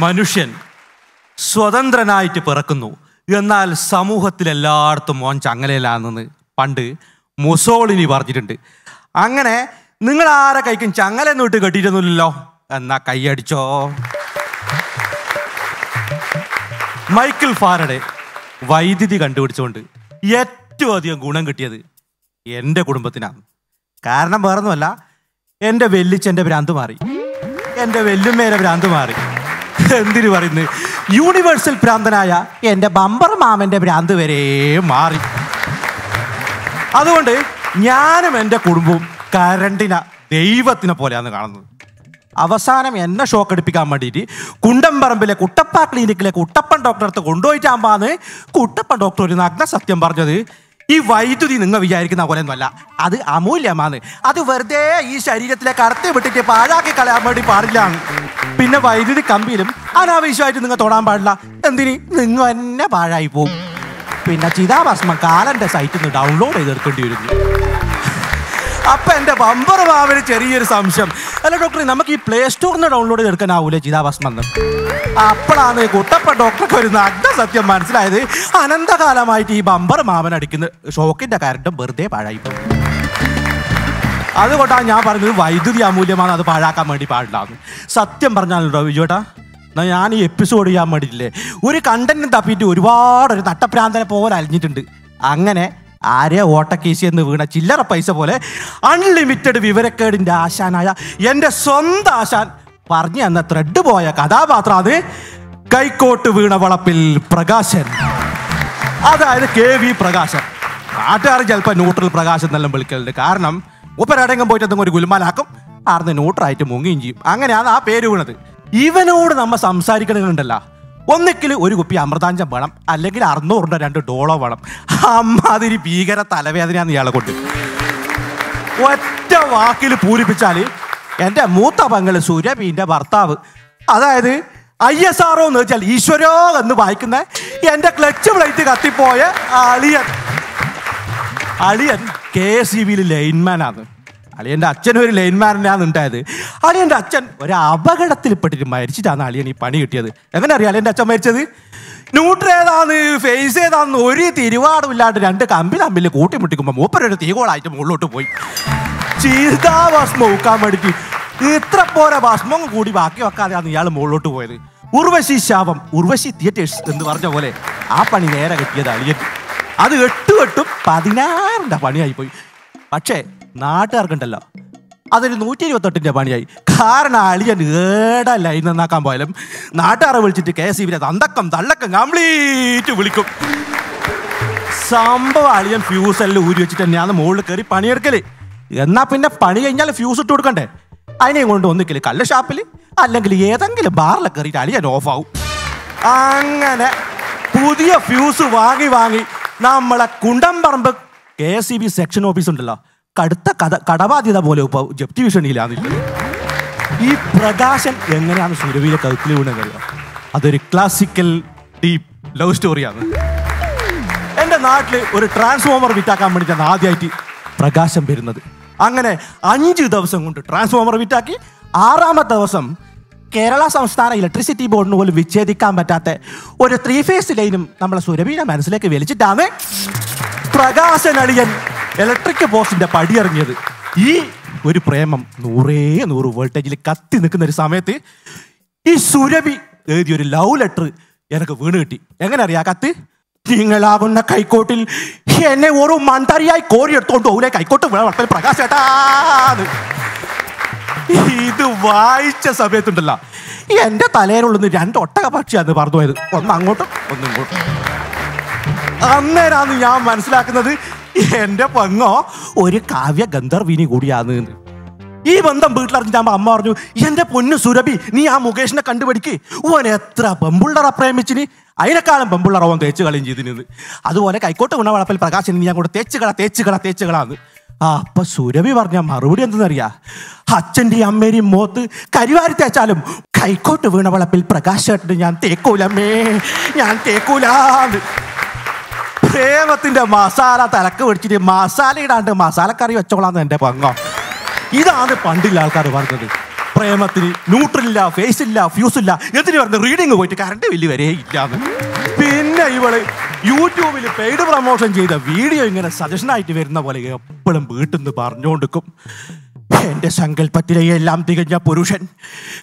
മനുഷ്യൻ സ്വതന്ത്രനായിട്ട് പിറക്കുന്നു. എന്നാൽ സമൂഹത്തിൽ എല്ലായിടത്തും മോൻ ചങ്ങലയിലാണെന്ന് പണ്ട് മുസോളിനി പറഞ്ഞിട്ടുണ്ട്. അങ്ങനെ നിങ്ങൾ ആരെ കൈക്കും ചങ്ങല ഇട്ട് കെട്ടിയിരുന്നില്ലല്ലോ എന്നാ കൈയടിച്ചോ മൈക്കിൾ ഫാരഡെ വൈദ്യുതി കണ്ടുപിടിച്ചുകൊണ്ട് ഏറ്റവും അധികം ഗുണം കിട്ടിയത് എന്റെ കുടുംബത്തിനാണ്. കാരണം വേറൊന്നുമല്ല എന്റെ വെല്ലിച്ചന്റെ ഭ്രാന്ത് മാറി. എന്റെ വെല്ലുമ്മേരെ ഭ്രാന്ത് മാറി. എന്തിനു പറയുന്നത് യൂണിവേഴ്സൽ ഭ്രാന്തനായ എന്റെ ബമ്പർ മാമന്റെ ഭ്രാന്ത് വരെ മാറി. അതുകൊണ്ട് ഞാനും എന്റെ കുടുംബവും കരണ്ടിന ദൈവത്തിനെ പോലെയാണ് കാണുന്നത്. അവസാനം എന്നെ ഷോക്ക് അടിപ്പിക്കാൻ വേണ്ടിയിട്ട് കുണ്ടംപറമ്പിലെ കുട്ടപ്പ ക്ലിനിക്കിലെ കുട്ടപ്പൻ ഡോക്ടറെ അടുത്ത് കൊണ്ടുപോയിട്ടാകുമ്പോൾ കുട്ടപ്പൻ ഡോക്ടർ ഒരു നഗ്ന സത്യം പറഞ്ഞത് ഈ വൈദ്യുതി നിങ്ങൾ വിചാരിക്കുന്ന പോലെ ഒന്നുമല്ല അത് അമൂല്യമാണ്. അത് വെറുതെ ഈ ശരീരത്തിലെ കടത്തി വിട്ടിട്ട് പാഴാക്കി കളയാൻ വേണ്ടി പാടില്ല. പിന്നെ വൈദ്യുതി കമ്പിയിലും അനാവശ്യമായിട്ട് നിങ്ങൾ തൊടാൻ പാടില്ല. എന്തിന്? നിങ്ങൾ തന്നെ പാഴായി പോകും പിന്നെ ചിതാഭസ്മം കാലന്റെ സൈറ്റിൽ നിന്ന് ഡൗൺലോഡ് ചെയ്തെടുക്കേണ്ടി വരുന്നു അപ്പൊ എന്റെ ബമ്പർ മാവിന് ചെറിയൊരു സംശയം. അല്ല ഡോക്ടർ നമുക്ക് ഈ പ്ലേ സ്റ്റോറിന് ഡൗൺലോഡ് ചെയ്തെടുക്കാനാവൂലേ? ചിതാഭസ്മം എന്ന്. അപ്പോഴാണ് കുട്ടപ്പ ഡോക്ടർക്ക് വരുന്ന നഗ്ന സത്യം മനസ്സിലായത്. അനന്തകാലമായിട്ട് ഈ ബമ്പർ മാമൻ അടിക്കുന്ന ഷോക്കിന്റെ കരണ്ടും വെറുതെ പാഴായി അതുകൊണ്ടാണ് ഞാൻ പറഞ്ഞത് വൈദ്യുതി അമൂല്യമാണ് അത് പാഴാക്കാൻ വേണ്ടി പാടില്ലാന്ന് സത്യം പറഞ്ഞാലുണ്ടോ വിജോട്ടാ എന്നാൽ ഞാൻ ഈ എപ്പിസോഡ് ചെയ്യാൻ വേണ്ടിയില്ലേ ഒരു കണ്ടന്റ് തപ്പിയിട്ട് ഒരുപാട് ഒരു നട്ടപ്രാന്തനെ പോലെ അലിഞ്ഞിട്ടുണ്ട്. അങ്ങനെ ആരെ ഓട്ടക്കേസി എന്ന് വീണ ചില്ലറ പൈസ പോലെ അൺലിമിറ്റഡ് വിവരക്കേടിന്റെ ആശാനായ എന്റെ സ്വന്തം ആശാൻ പറഞ്ഞു തന്ന ത്രെഡ് പോയ കഥാപാത്രം അത് കൈക്കോട്ട് വീണ വളപ്പിൽ പ്രകാശൻ. അതായത് കെ വി പ്രകാശൻ. നാട്ടുകാർ ചിലപ്പോൾ ന്യൂട്രൽ പ്രകാശൻ എന്നെല്ലാം വിളിക്കലുണ്ട്. കാരണം ഉപ്പരടങ്ങം പോയിട്ട് എന്തെങ്കിലും ഒരു ഗുൽമാലാക്കും ആർന്ന് ന്യൂട്രായിട്ട് മുങ്ങുകയും ചെയ്യും. അങ്ങനെയാണ് ആ പേര് വീണത്. ഇവനോട് നമ്മൾ സംസാരിക്കണമെന്നുണ്ടല്ലോ ഒന്നിക്കിൽ ഒരു കുപ്പി അമൃതാഞ്ചം വേണം. അല്ലെങ്കിൽ അറുന്നൂറിന്റെ രണ്ട് ഡോളോ വേണം. അമ്മാതിരി ഭീകര തലവേദനയാണ് ഇയാളെ കൊണ്ട്. ഒറ്റ വാക്കിൽ പൂരിപ്പിച്ചാൽ എന്റെ മൂത്ത പങ്കൾ സുരഭീന്റെ ഭർത്താവ് അതായത് ഐ എസ് ആർ എന്ന് വെച്ചാൽ ഈശ്വരോ എന്ന് വായിക്കുന്ന എന്റെ ക്ലച്ച് പ്ലേറ്റ് കത്തിപ്പോയ അളിയൻ. അളിയൻ കെ എസ് ഇ ബിയിൽ ലൈൻമാനാണ്. അളിയന്റെ അച്ഛൻ ഒരു ലൈൻമാനാണ് ഉണ്ടായത്. അളിയന്റെ അച്ഛൻ ഒരു അപകടത്തിൽപ്പെട്ടിട്ട് മരിച്ചിട്ടാണ് അളിയൻ ഈ പണി കിട്ടിയത്. എങ്ങനെ അറിയാം അളിയന്റെ അച്ഛൻ മരിച്ചത്? ന്യൂട്ര ഏതാന്ന് ഫേസ് ഏതാന്ന് ഒരു തിരുവാടും ഇല്ലാണ്ട് രണ്ട് കമ്പി തമ്മിൽ കൂട്ടിമുട്ടിക്കുമ്പോൾ മൂപ്പരൊരു തീകോളായിട്ട് മുകളിലോട്ട് പോയി. ചീതാ ഭസ്മം ഊക്കാൻ വേണ്ടിട്ട് ഇത്ര പോരെ ഭസ്മം കൂടി ബാക്കി വെക്കാതെയാണ് ഇയാൾ മുകളിലോട്ട് പോയത്. ഉർവശി ശാപം ഉർവശി തിയേറ്റേഴ്സ് എന്ന് പറഞ്ഞ പോലെ ആ പണി നേരെ കിട്ടിയത് അളിയൻ. അത് എട്ട് എട്ടും പതിനാറിന്റെ പണിയായി പോയി. പക്ഷേ നാട്ടുകാർക്കുണ്ടല്ലോ. അതൊരു നൂറ്റി ഇരുപത്തെട്ടിന്റെ പണിയായി. കാരണം അളിയൻ ഏടാ ലൈൻ നന്നാക്കാൻ പോയാലും നാട്ടുകാരെ വിളിച്ചിട്ട് കെ എസ് ഇ തന്തക്കം തള്ളക്കം കംപ്ലീറ്റ് വിളിക്കും. സംഭവം അളിയൻ ഫ്യൂസ് എല്ലാം ഊരി വെച്ചിട്ട് തന്നെയാണ് മുകളിൽ കയറി പണിയെടുക്കൽ. എന്നാ പിന്നെ പണി കഴിഞ്ഞാൽ ഫ്യൂസ് ഇട്ട് കൊടുക്കണ്ടേ? അതിനെയും കൊണ്ട് ഒന്നിക്കൽ കല്ല് ഷാപ്പിൽ അല്ലെങ്കിൽ ഏതെങ്കിലും ബാറിൽ കയറിയിട്ട് അളിയൻ ഓഫാവും അങ്ങനെ പുതിയ ഫ്യൂസ് വാങ്ങി വാങ്ങി നമ്മളെ Kundamparamba K S C B section office ഉണ്ടല്ലോ. കടുത്ത കഥ കടബാധ്യത പോലെ ഇപ്പോൾ ജപ്തി ഭീഷണിയിലാന്നില്ല ഈ പ്രകാശൻ എങ്ങനെയാണ് സുരവിയിലെ കഴുത്തിൽ വീണെന്നറിയാം അതൊരു ക്ലാസിക്കൽ ഡീപ്പ് ലവ് സ്റ്റോറിയാണ് എന്റെ നാട്ടിൽ ഒരു ട്രാൻസ്ഫോമർ വിറ്റാക്കാൻ വേണ്ടിയിട്ടാണ് ആദ്യമായിട്ട് പ്രകാശം വരുന്നത്. അങ്ങനെ അഞ്ച് ദിവസം കൊണ്ട് ട്രാൻസ്ഫോമർ വിറ്റാക്കി ആറാമത്തെ ദിവസം കേരള സംസ്ഥാന ഇലക്ട്രിസിറ്റി ബോർഡിന് പോലും വിച്ഛേദിക്കാൻ പറ്റാത്ത ഒരു ത്രീ ഫേസ് ലൈനും നമ്മളെ സുരഭീന മനസ്സിലേക്ക് വലിച്ചിട്ടാണ് പ്രകാശൻ അളിയൻ ഇലക്ട്രിക് പോസ്റ്റിന്റെ പടിയിറങ്ങിയത്. ഈ ഒരു പ്രേമം നൂറേ നൂറ് വോൾട്ടേജിൽ കത്തി നിൽക്കുന്ന ഒരു സമയത്ത് ഈ സുരഭി എഴുതിയ ഒരു ലവ് ലെറ്റർ എനിക്ക് വീണ് കിട്ടി. എങ്ങനെ അറിയാ കത്ത്? നിങ്ങളാകുന്ന കൈക്കോട്ടിൽ എന്നെ ഒരു മണ്ടറിയായി കോരിയെടുത്തോണ്ട് ഓലെ കൈക്കോട്ട് വളർത്തൽ പ്രകാശ് ഏട്ടാന്ന് ഇത് വായിച്ച സമയത്തുണ്ടല്ല. എന്റെ തലയിലുള്ളിൽ രണ്ട് ഒട്ടക പക്ഷിയാന്ന് പറഞ്ഞു പോയത് ഒന്ന് അങ്ങോട്ടും ഒന്ന് ഇങ്ങോട്ടും. അന്നേരാന്ന് ഞാൻ മനസ്സിലാക്കുന്നത് എന്റെ പെങ്ങോ ഒരു കാവ്യ ഗന്ധർവിനി കൂടിയാന്ന്. ഈ ബന്ധം വീട്ടിലറിഞ്ഞിട്ടാകുമ്പോ അമ്മ പറഞ്ഞു എന്റെ പൊന്നു സുരഭി നീ ആ മുകേഷിനെ കണ്ടുപിടിക്ക്. ഓൻ എത്ര ബമ്പുള്ളറ പ്രേമിച്ചിന്. അതിനെക്കാളും ബമ്പുള്ളറ ഓൻ തേച്ച് കളയും ചെയ്തിരുന്നത് അതുപോലെ കൈക്കോട്ട് ഗുണ വളപ്പിൽ പ്രകാശന് ഞാൻ കൂടെ തേച്ചുകള തേച്ചുകള തേച്ചുകളാന്ന് ആ അപ്പൊ സുരഭി പറഞ്ഞ മറുപടി എന്തെന്നറിയാ? അച്ഛന്റെയും അമ്മേരെയും മോത്ത് കരിവാരി തേച്ചാലും കൈക്കോട്ട് വീണ വളപ്പിൽ പ്രകാശ് ഞാൻ തേക്കൂലമ്മേ ഞാൻ തേക്കൂലാന്ന്. പ്രേമത്തിന്റെ മസാല തലക്ക് പിടിച്ചിട്ട് മസാല ഇടാണ്ട് മസാലക്കറി വെച്ചോളാന്ന് എന്റെ പങ്ങോ. ഇതാണ് പണ്ടില്ല ആൾക്കാർ പറഞ്ഞത്. പ്രേമത്തിന് ന്യൂട്രലില്ല ഫേസ് ഇല്ല ഫ്യൂസ് ഇല്ല എന്തിനു പറഞ്ഞു റീഡിങ് പോയിട്ട് കറണ്ട് ബില്ല് വരെ ഇല്ലാന്ന്. പിന്നെ ഇവൾ യൂട്യൂബിൽ പെയ്ഡ് പ്രൊമോഷൻ ചെയ്ത വീഡിയോ ഇങ്ങനെ സജഷൻ ആയിട്ട് വരുന്ന പോലെ എപ്പോഴും വീട്ടിൽ നിന്ന് പറഞ്ഞുകൊണ്ടിരിക്കും എന്റെ സങ്കല്പത്തിലെ എല്ലാം തികഞ്ഞ പുരുഷൻ.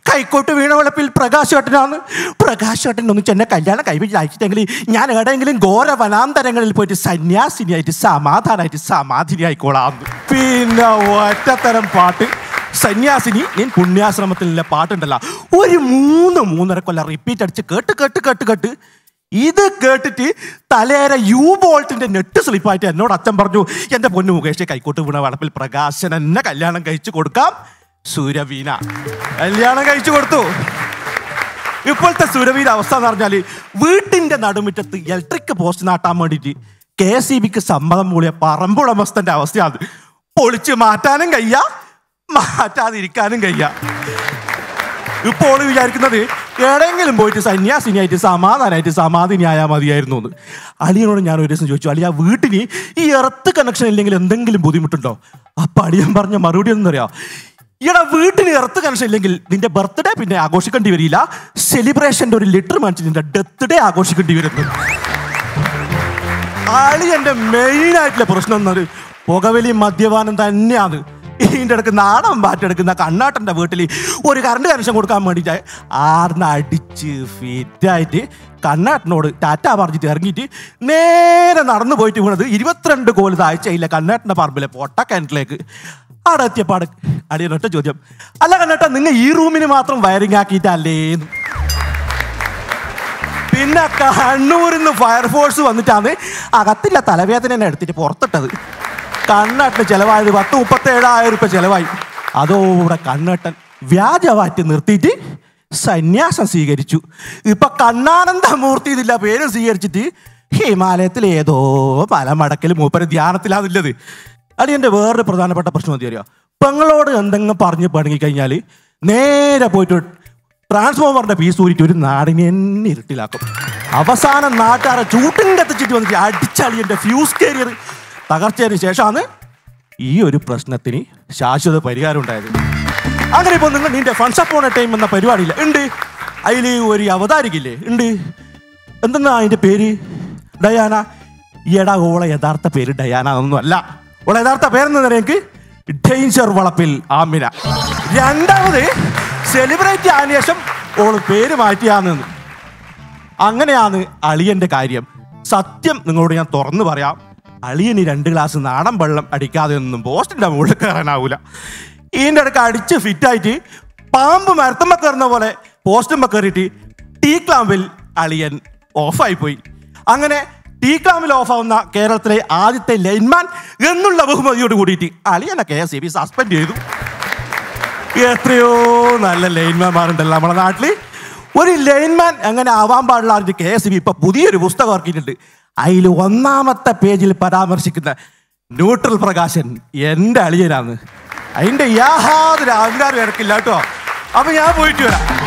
കൈക്കോട്ട് വീണവളപ്പിൽ പ്രകാശേട്ടനാണ്. പ്രകാശേട്ടൻ ഒന്നിച്ച് എന്നെ കല്യാണം കൈവിട്ട് അയച്ചിട്ടെങ്കിൽ ഞാൻ എവിടെയെങ്കിലും ഘോര വനാന്തരങ്ങളിൽ പോയിട്ട് സന്യാസിനിയായിട്ട് സമാധാനമായിട്ട് സമാധിനിയായിക്കോളാം. പിന്നെ ഒറ്റത്തരം പാട്ട്. സന്യാസിനി ഞാൻ പുണ്യാശ്രമത്തിലുള്ള പാട്ടുണ്ടല്ലോ. ഒരു മൂന്ന് മൂന്നര കൊല്ലം റിപ്പീറ്റ് അടിച്ച് കേട്ട് കേട്ട് കേട്ട് കേട്ട് ഇത് കേട്ടിട്ട് തലേര യു ബോൾട്ടിന്റെ നെട്ട് സ്ലിപ്പായിട്ട് എന്നോട് അച്ഛൻ പറഞ്ഞു എന്റെ പൊന്നു മുകേഷ് കൈക്കോട്ട് വീണ വളപ്പിൽ പ്രകാശൻ എന്നെ കല്യാണം കഴിച്ചു കൊടുക്കാം. സൂര്യവീന കല്യാണം കഴിച്ചു കൊടുത്തു. ഇപ്പോഴത്തെ സൂര്യവീന അവസ്ഥ എന്ന് പറഞ്ഞാൽ വീട്ടിന്റെ നടുമുറ്റത്ത് ഇലക്ട്രിക് പോസ്റ്റ് നാട്ടാൻ വേണ്ടിയിട്ട് കെ ഇ ബിക്ക് സമ്മതം മൂളിയ പറമ്പുടമസ്ഥന്റെ അവസ്ഥയാണ്. പൊളിച്ച് മാറ്റാനും കയ്യ മാറ്റാതിരിക്കാനും കയ്യ ഇപ്പോൾ വിചാരിക്കുന്നത് എവിടെയെങ്കിലും പോയിട്ട് സന്യാസിനിയായിട്ട് സമാധാനമായിട്ട് സമാധിനിയായാൽ മതിയായിരുന്നു എന്ന്. അളിയനോട് ഞാൻ ഒരു ദിവസം ചോദിച്ചു അളിയ വീട്ടിന് ഈ എർത്ത് കണക്ഷൻ ഇല്ലെങ്കിൽ എന്തെങ്കിലും ബുദ്ധിമുട്ടുണ്ടോ? അപ്പൊ അളിയൻ പറഞ്ഞ മറുപടി എന്നറിയാം ഇവിടെ വീട്ടിന് എർത്ത് കണക്ഷൻ ഇല്ലെങ്കിൽ നിന്റെ ബർത്ത്ഡേ പിന്നെ ആഘോഷിക്കേണ്ടി വരില്ല. സെലിബ്രേഷന്റെ ഒരു ലെറ്റർ മേടിച്ച് നിന്റെ ഡെത്ത് ഡേ ആഘോഷിക്കേണ്ടി വരുന്നു. അളിയന്റെ മെയിൻ ആയിട്ടുള്ള പ്രശ്നം എന്നത് പുകവലി മദ്യപാനം തന്നെയാണ് ഇതിന്റെ ഇടയ്ക്ക് നാടൻ പാറ്റെടുക്കുന്ന കണ്ണാട്ടന്റെ വീട്ടിൽ ഒരു കറണ്ട് കണക്ഷൻ കൊടുക്കാൻ വേണ്ടിയിട്ട് ആർന്ന് അടിച്ച് ഫിറ്റായിട്ട് കണ്ണാട്ടനോട് ടാറ്റ പറഞ്ഞിട്ട് ഇറങ്ങിയിട്ട് നേരെ നടന്നു പോയിട്ട് വീണത് ഇരുപത്തിരണ്ട് കോൽ താഴ്ചയില്ല കണ്ണാട്ടന്റെ പറമ്പിലെ പൊട്ട കിണറ്റിലേക്ക്. അവിടെ എത്തിയപ്പാട് അടിയനൊറ്റ ചോദ്യം. അല്ല കണ്ണാട്ട നിങ്ങൾ ഈ റൂമിന് മാത്രം വയറിംഗ് ആക്കിയിട്ടല്ലേന്ന് പിന്നെ കണ്ണൂരിൽ നിന്ന് ഫയർഫോഴ്സ് വന്നിട്ടാണ് അകത്തില്ല തലവേദന എടുത്തിട്ട് പുറത്തിട്ടത്. കണ്ണട്ടിന് ചിലവായത് പത്ത് മുപ്പത്തി ഏഴായിരം രൂപ ചെലവായി. അതോടെ കണ്ണട്ടൻ വ്യാജവാറ്റ് നിർത്തിയിട്ട് സന്യാസം സ്വീകരിച്ചു. ഇപ്പൊ കണ്ണാനന്ദ മൂർത്തി എന്നില്ല പേര് സ്വീകരിച്ചിട്ട് ഹിമാലയത്തിൽ ഏതോ മലമടക്കിൽ മൂപ്പര് ധ്യാനത്തിലാണുള്ളത് അത് എന്റെ വേറൊരു പ്രധാനപ്പെട്ട പ്രശ്നം എന്താ അറിയാം? പെങ്ങളോട് എന്തെങ്കിലും പറഞ്ഞ് പണങ്ങി കഴിഞ്ഞാൽ നേരെ പോയിട്ട് ട്രാൻസ്ഫോമറിന്റെ പീസ് ഊരിട്ട് ഒരു നാടിനെ ഇരുട്ടിലാക്കും. അവസാനം നാട്ടുകാരെ ചൂട്ടിന്റെ എത്തിച്ചിട്ട് വന്നിട്ട് അടിച്ചളിയന്റെ ഫ്യൂസ് കേരിയർ തകർച്ചതിന് ശേഷമാണ് ഈ ഒരു പ്രശ്നത്തിന് ശാശ്വത പരിഹാരം ഉണ്ടായത്. അങ്ങനെ ഇപ്പോൾ നിങ്ങൾ നിന്റെ ഫൺസ് അപ്പോൺ ടൈം എന്ന പരിപാടിയില്ല ഉണ്ട്. അതിൽ ഒരു അവതാരികില്ലേ ഉണ്ട്. എന്തെന്നാ അതിന്റെ പേര്? ഡയാന. ഈടാ ഓളെ യഥാർത്ഥ പേര് ഡയാന ഒന്നും അല്ല. ഓളെ യഥാർത്ഥ പേരെന്ന് എനിക്ക് ഡേഞ്ചർ വളപ്പിൽ ആമിന. രണ്ടാമത് സെലിബ്രേറ്റ് ആയതിനു ശേഷം ഓൾ പേര് മാറ്റിയാന്ന്. അങ്ങനെയാണ് അളിയന്റെ കാര്യം. സത്യം നിങ്ങളോട് ഞാൻ തുറന്നു പറയാം. അളിയന് രണ്ട് ഗ്ലാസ് നാടൻ വെള്ളം അടിക്കാതെ ഒന്നും പോസ്റ്റിന്റെ മുകളിൽ കയറാനാവൂല. ഇതിന്റെ ഇടയ്ക്ക് അടിച്ച് ഫിറ്റായിട്ട് പാമ്പ് മരത്തമ്മ കയറുന്ന പോലെ പോസ്റ്റുമ്പ കയറിയിട്ട് ടീ ക്ലാമ്പിൽ അളിയൻ ഓഫായി പോയി. അങ്ങനെ ടീ ക്ലാമ്പിൽ ഓഫാവുന്ന കേരളത്തിലെ ആദ്യത്തെ ലൈൻമാൻ എന്നുള്ള ബഹുമതിയോട് കൂടിയിട്ട് അളിയനെ K S E B suspend ചെയ്തു. എത്രയോ നല്ല ലൈൻമാൻമാരുണ്ടല്ലോ നമ്മുടെ നാട്ടിൽ ഒരു ലൈൻമാൻ അങ്ങനെ ആവാൻ പാടില്ല കെ എസ് ബി ഇപ്പം പുതിയൊരു പുസ്തകം ഇറക്കിയിട്ടുണ്ട്. അതിൽ ഒന്നാമത്തെ പേജിൽ പരാമർശിക്കുന്ന ന്യൂട്രൽ പ്രകാശൻ എന്റെ അളിയനാണ്. അതിന്റെ യാതൊരു അഹങ്കാരം ഇടക്കില്ല കേട്ടോ. അപ്പം ഞാൻ പോയിട്ട് വരാം.